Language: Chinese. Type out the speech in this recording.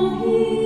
风雨。